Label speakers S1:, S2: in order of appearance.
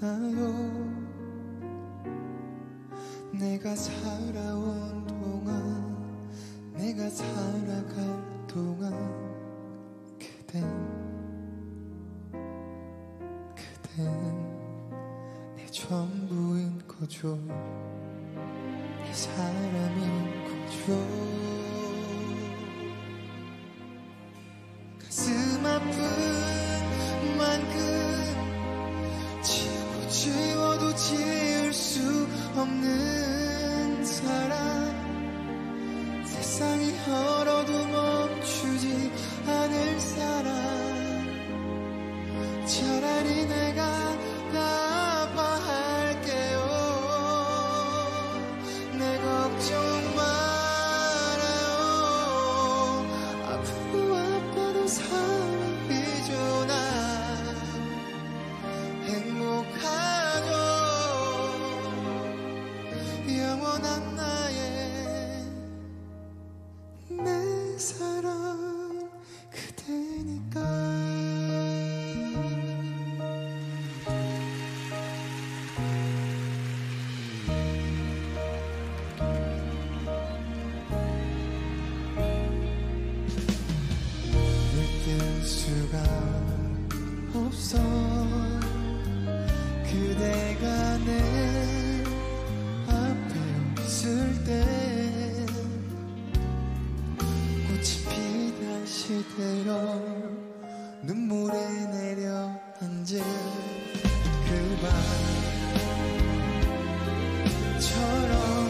S1: 말하잖아요. 내가 살아온 동안 내가 살아갈 동안 그댄 그댄 내 전부인 거죠. 내 사람인 거죠 차라리 내가 시대로 눈물이 내려앉은 그밤처럼